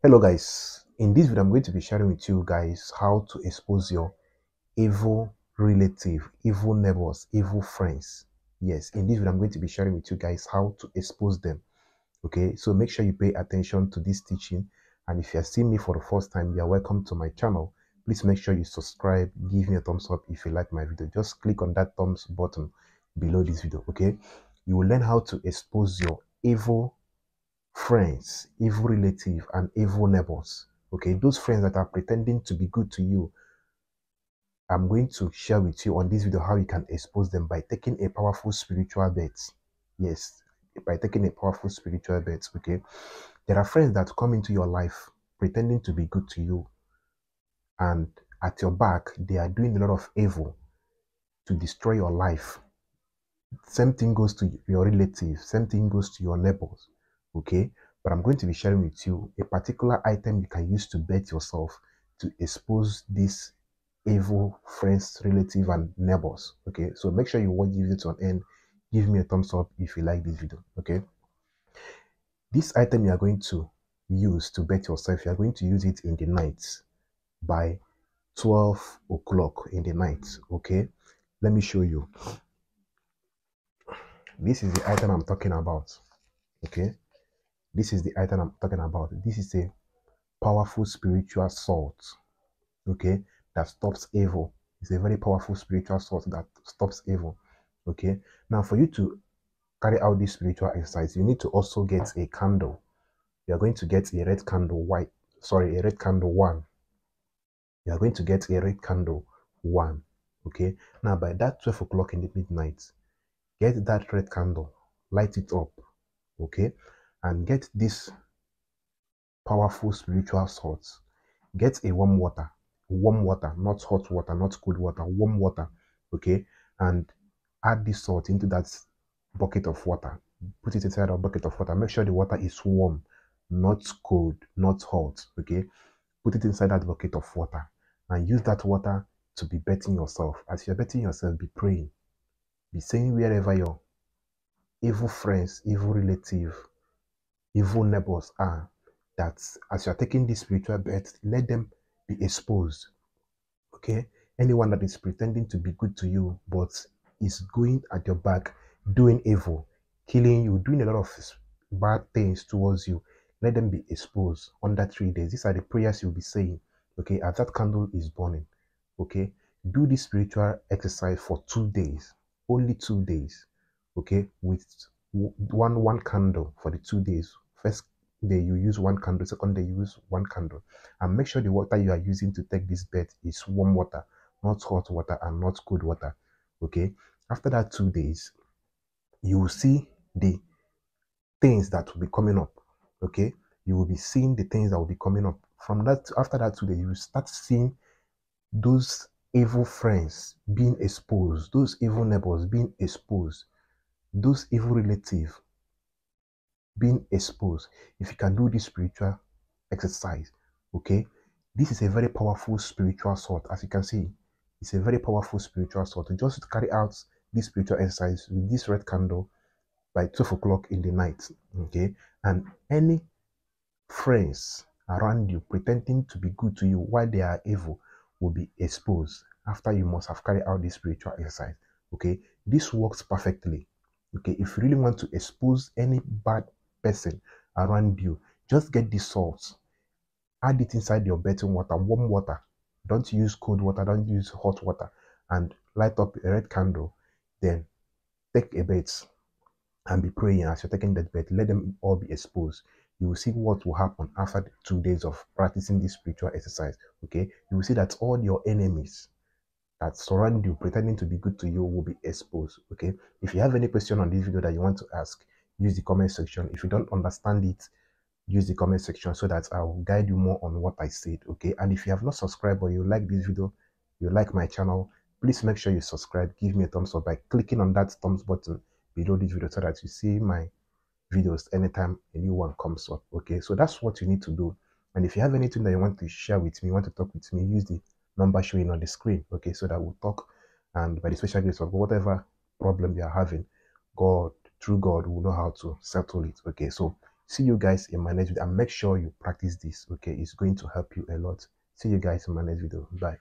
hello guys. In this video i'm going to be sharing with you guys how to expose your evil relative evil neighbors evil friends. Yes in this video i'm going to be sharing with you guys how to expose them. Okay so make sure you pay attention to this teaching. And if you are seeing me for the first time you are welcome to my channel. Please make sure you subscribe give me a thumbs up if you like my video. Just click on that thumbs button below this video okay? You will learn how to expose your evil friends, evil relative, and evil neighbors. Okay, those friends that are pretending to be good to you. I'm going to share with you on this video how you can expose them by taking a powerful spiritual bet. Yes, by taking a powerful spiritual bet. Okay, there are friends that come into your life pretending to be good to you, and at your back, they are doing a lot of evil to destroy your life. Same thing goes to your relatives, same thing goes to your neighbors okay? But i'm going to be sharing with you a particular item you can use to bet yourself to expose these evil friends relative and neighbors okay? So make sure you watch this video to an end. Give me a thumbs up if you like this video okay? This item you are going to use to bet yourself you are going to use it in the night by 12 o'clock in the night okay? Let me show you. This is the item i'm talking about okay this is the item I'm talking about. This is a powerful spiritual salt, okay, that stops evil. It's a very powerful spiritual salt that stops evil, okay. Now, for you to carry out this spiritual exercise, you need to also get a candle. You are going to get a red candle, white, sorry, a red candle one. You are going to get a red candle one, okay. Now, by that 12 o'clock in the midnight, get that red candle, light it up, okay and get this powerful spiritual swords. Get a warm water, warm water, not hot water, not cold water, warm water, okay? And add this salt into that bucket of water. Put it inside a bucket of water. Make sure the water is warm, not cold, not hot, okay? Put it inside that bucket of water and use that water to be betting yourself. As you're betting yourself, be praying. Be saying wherever your evil friends, evil relative, evil neighbors are that as you are taking this spiritual bet, let them be exposed. Okay? Anyone that is pretending to be good to you but is going at your back, doing evil, killing you, doing a lot of bad things towards you, let them be exposed under three days. These are the prayers you'll be saying. Okay, as that candle is burning. Okay, do this spiritual exercise for two days, only two days. Okay, with one one candle for the two days. First day you use one candle. Second day you use one candle. And make sure the water you are using to take this bed is warm water not hot water and not cold water okay? After that two days you will see the things that will be coming up okay? You will be seeing the things that will be coming up. From that after that two days you will start seeing those evil friends being exposed those evil neighbors being exposed those evil relatives being exposed. If you can do this spiritual exercise, okay, this is a very powerful spiritual sort. As you can see, it's a very powerful spiritual sort. Just to carry out this spiritual exercise with this red candle by 12 o'clock in the night, okay, and any friends around you pretending to be good to you while they are evil will be exposed after you must have carried out this spiritual exercise. Okay, this works perfectly. Okay, if you really want to expose any bad person around you, just get the salt, add it inside your betting water, warm water. Don't use cold water, don't use hot water, and light up a red candle. Then take a bet and be praying as you're taking that bet. Let them all be exposed. You will see what will happen after two days of practicing this spiritual exercise. Okay, you will see that all your enemies that surround you, pretending to be good to you, will be exposed. Okay, if you have any question on this video that you want to ask, use the comment section. If you don't understand it, use the comment section so that I will guide you more on what I said. Okay. And if you have not subscribed or you like this video, you like my channel, please make sure you subscribe. Give me a thumbs up by clicking on that thumbs button below this video so that you see my videos anytime a new one comes up. Okay. So that's what you need to do. And if you have anything that you want to share with me, want to talk with me, use the number showing on the screen. Okay. So that we'll talk. And by the special grace of whatever problem you are having, God through God will know how to settle it. Okay, so see you guys in my next video and make sure you practice this okay it's going to help you a lot see you guys in my next video bye